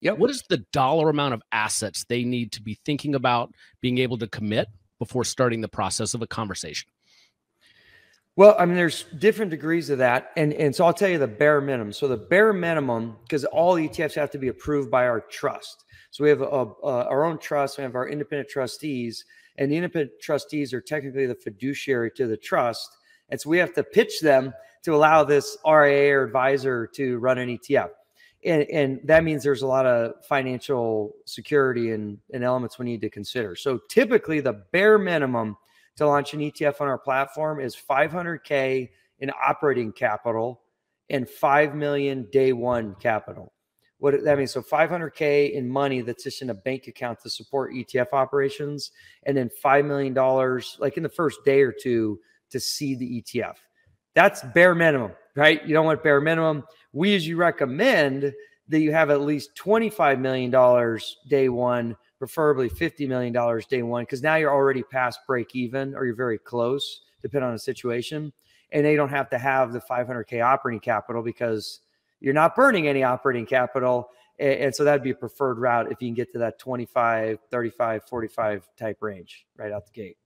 Yep. What is the dollar amount of assets they need to be thinking about being able to commit before starting the process of a conversation? Well, I mean, there's different degrees of that, and and so I'll tell you the bare minimum. So the bare minimum, because all ETFs have to be approved by our trust. So we have a, a, our own trust, we have our independent trustees, and the independent trustees are technically the fiduciary to the trust, and so we have to pitch them to allow this RIA or advisor to run an ETF. And, and that means there's a lot of financial security and, and elements we need to consider. So typically, the bare minimum to launch an ETF on our platform is 500K in operating capital and 5 million day one capital. What that means, so 500K in money that's just in a bank account to support ETF operations, and then $5 million, like in the first day or two, to seed the ETF. That's bare minimum, right? You don't want bare minimum. We as you recommend that you have at least $25 million day one preferably $50 million day one, because now you're already past break even or you're very close, depending on the situation. And they don't have to have the 500K operating capital because you're not burning any operating capital. And, so that'd be a preferred route if you can get to that 25, 35, 45 type range right out the gate.